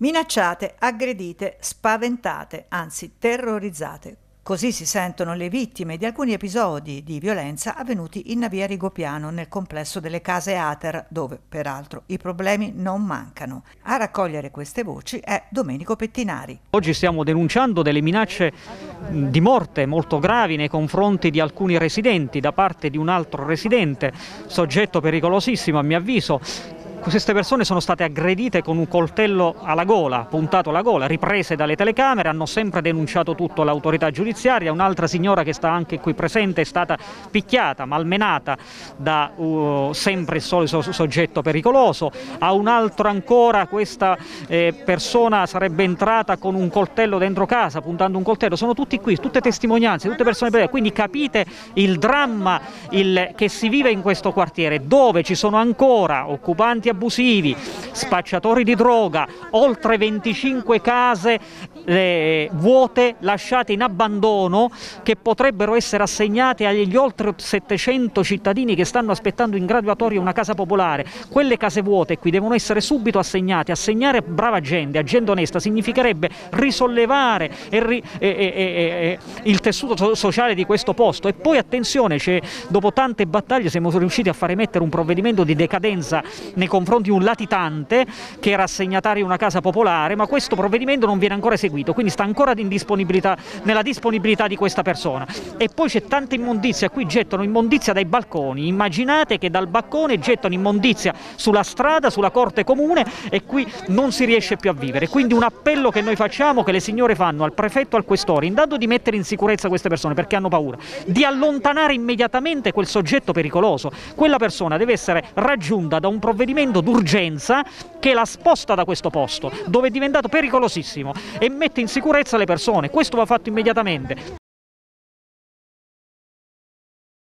Minacciate, aggredite, spaventate, anzi terrorizzate. Così si sentono le vittime di alcuni episodi di violenza avvenuti in Navia Rigopiano nel complesso delle case Ater, dove peraltro i problemi non mancano. A raccogliere queste voci è Domenico Pettinari. Oggi stiamo denunciando delle minacce di morte molto gravi nei confronti di alcuni residenti da parte di un altro residente, soggetto pericolosissimo a mio avviso, queste persone sono state aggredite con un coltello alla gola, puntato alla gola, riprese dalle telecamere, hanno sempre denunciato tutto all'autorità giudiziaria, un'altra signora che sta anche qui presente è stata picchiata, malmenata da uh, sempre il solito soggetto pericoloso, a un altro ancora questa eh, persona sarebbe entrata con un coltello dentro casa, puntando un coltello, sono tutti qui, tutte testimonianze, tutte persone breve, quindi capite il dramma il, che si vive in questo quartiere, dove ci sono ancora occupanti abusivi, spacciatori di droga, oltre 25 case eh, vuote lasciate in abbandono che potrebbero essere assegnate agli oltre 700 cittadini che stanno aspettando in graduatoria una casa popolare. Quelle case vuote qui devono essere subito assegnate. Assegnare brava gente, a gente onesta, significherebbe risollevare ri, e, e, il tessuto sociale di questo posto. E poi attenzione, dopo tante battaglie siamo riusciti a fare mettere un provvedimento di decadenza nei confronti di un latitante che era assegnatario di una casa popolare, ma questo provvedimento non viene ancora eseguito, quindi sta ancora disponibilità, nella disponibilità di questa persona. E poi c'è tanta immondizia, qui gettano immondizia dai balconi, immaginate che dal balcone gettano immondizia sulla strada, sulla corte comune e qui non si riesce più a vivere. Quindi un appello che noi facciamo, che le signore fanno al prefetto al questore, intanto di mettere in sicurezza queste persone perché hanno paura, di allontanare immediatamente quel soggetto pericoloso. Quella persona deve essere raggiunta da un provvedimento d'urgenza che la sposta da questo posto, dove è diventato pericolosissimo e mette in sicurezza le persone. Questo va fatto immediatamente.